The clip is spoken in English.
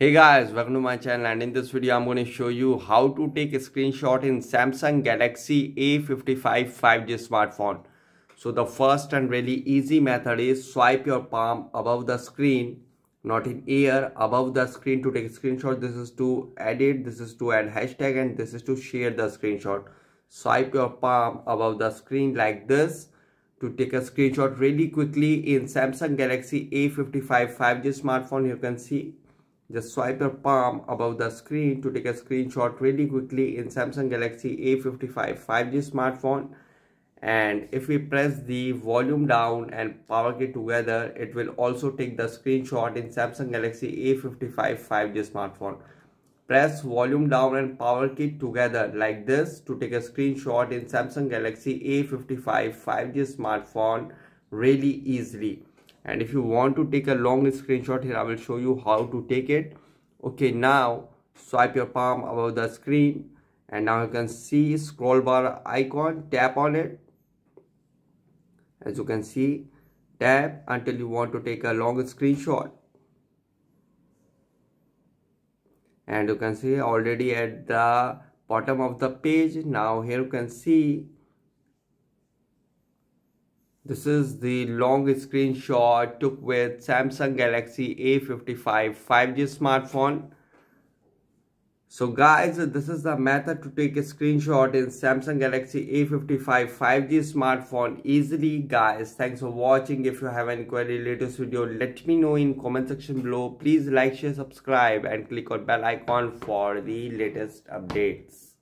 Hey guys, welcome to my channel and in this video I'm going to show you how to take a screenshot in Samsung Galaxy A55 5G smartphone. So the first and really easy method is swipe your palm above the screen, not in air, above the screen to take a screenshot. This is to edit, this is to add hashtag and this is to share the screenshot. Swipe your palm above the screen like this to take a screenshot really quickly in Samsung Galaxy A55 5G smartphone. You can see just swipe your palm above the screen to take a screenshot really quickly in Samsung Galaxy A55 5G smartphone. And if we press the volume down and power key together, it will also take the screenshot in Samsung Galaxy A55 5G smartphone. Press volume down and power key together like this to take a screenshot in Samsung Galaxy A55 5G smartphone really easily and if you want to take a long screenshot here I will show you how to take it. Okay now swipe your palm above the screen. And now you can see scroll bar icon tap on it. As you can see tap until you want to take a long screenshot. And you can see already at the bottom of the page. Now here you can see this is the long screenshot took with Samsung Galaxy A55 5G smartphone. So guys, this is the method to take a screenshot in Samsung Galaxy A55 5G smartphone easily guys. Thanks for watching. If you have any query latest video, let me know in comment section below. Please like, share, subscribe and click on bell icon for the latest updates.